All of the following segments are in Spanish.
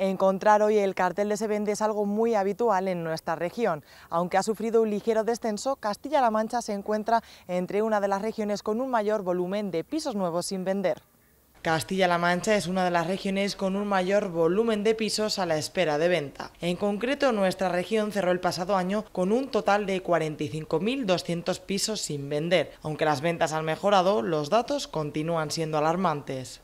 Encontrar hoy el cartel de Se Vende es algo muy habitual en nuestra región. Aunque ha sufrido un ligero descenso, Castilla-La Mancha se encuentra entre una de las regiones con un mayor volumen de pisos nuevos sin vender. Castilla-La Mancha es una de las regiones con un mayor volumen de pisos a la espera de venta. En concreto, nuestra región cerró el pasado año con un total de 45.200 pisos sin vender. Aunque las ventas han mejorado, los datos continúan siendo alarmantes.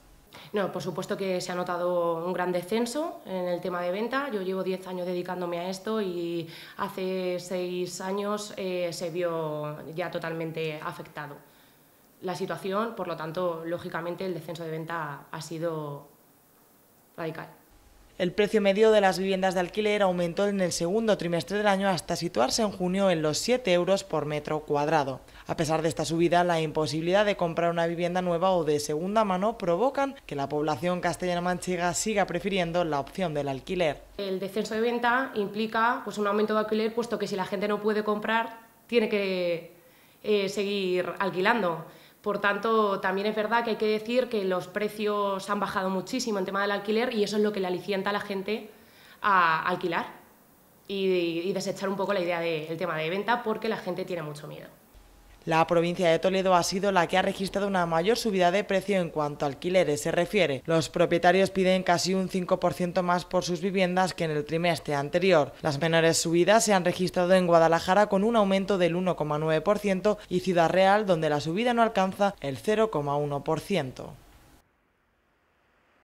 No, por supuesto que se ha notado un gran descenso en el tema de venta. Yo llevo 10 años dedicándome a esto y hace 6 años eh, se vio ya totalmente afectado la situación, por lo tanto, lógicamente el descenso de venta ha sido radical. El precio medio de las viviendas de alquiler aumentó en el segundo trimestre del año hasta situarse en junio en los 7 euros por metro cuadrado. A pesar de esta subida, la imposibilidad de comprar una vivienda nueva o de segunda mano provocan que la población castellana-manchega siga prefiriendo la opción del alquiler. El descenso de venta implica pues, un aumento de alquiler, puesto que si la gente no puede comprar, tiene que eh, seguir alquilando. Por tanto, también es verdad que hay que decir que los precios han bajado muchísimo en tema del alquiler y eso es lo que le alicienta a la gente a alquilar y, desechar un poco la idea del tema de venta porque la gente tiene mucho miedo. La provincia de Toledo ha sido la que ha registrado una mayor subida de precio en cuanto a alquileres se refiere. Los propietarios piden casi un 5% más por sus viviendas que en el trimestre anterior. Las menores subidas se han registrado en Guadalajara con un aumento del 1,9% y Ciudad Real donde la subida no alcanza el 0,1%.